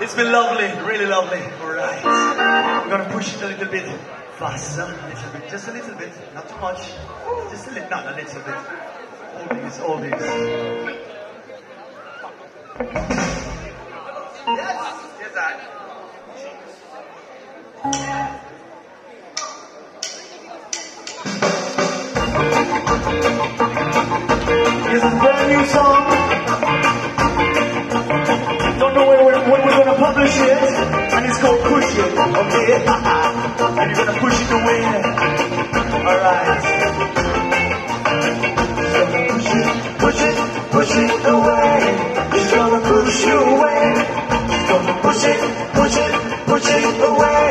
It's been lovely, really lovely. All right. I'm gonna push it a little bit faster, a little bit, just a little bit, not too much. Just a little, not a little bit. All these, all these. Yes, yes, I. This is a brand new song. And it's called Push It, okay? and you're gonna push it away. Alright. So Push it, push it, push it away. It's gonna push you away. It's gonna push it, push it, push it away.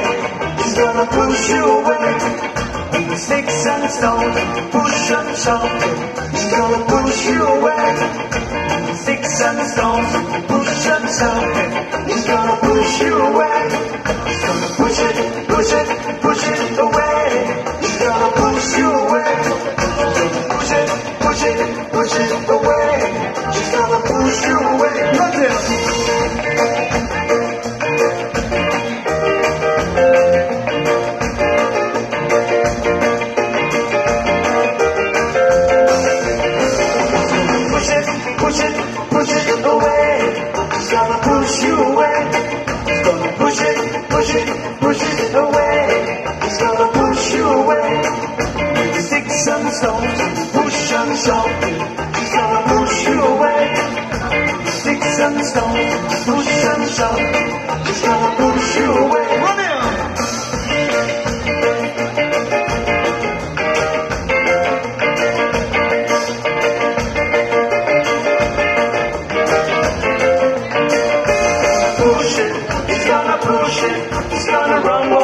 It's gonna push you away. Sticks and stones, push and shove. She's gonna push you away. Sticks and stones, push and shove. She's push you away. She's gonna push it, push it, push it away. She's gonna push you away. Gonna Push it, push it, push it stones, push and shove. It's gonna push you away. Sticks and stones, push and shove. It's gonna push you away. Run it! push it, he's gonna push it, he's gonna rumble the